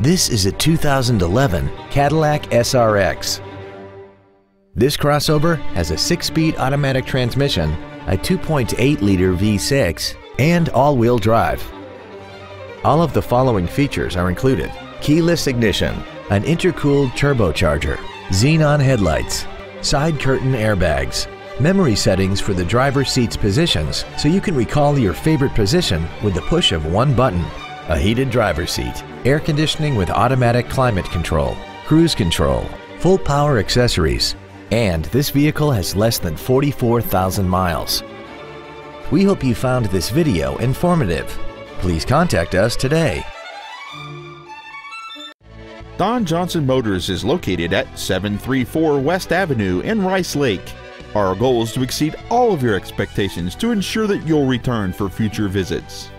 This is a 2011 Cadillac SRX. This crossover has a 6-speed automatic transmission, a 2.8-liter V6, and all-wheel drive. All of the following features are included. Keyless ignition, an intercooled turbocharger, xenon headlights, side curtain airbags, memory settings for the driver's seat's positions so you can recall your favorite position with the push of one button, a heated driver's seat, air conditioning with automatic climate control, cruise control, full power accessories, and this vehicle has less than 44,000 miles. We hope you found this video informative. Please contact us today. Don Johnson Motors is located at 734 West Avenue in Rice Lake. Our goal is to exceed all of your expectations to ensure that you'll return for future visits.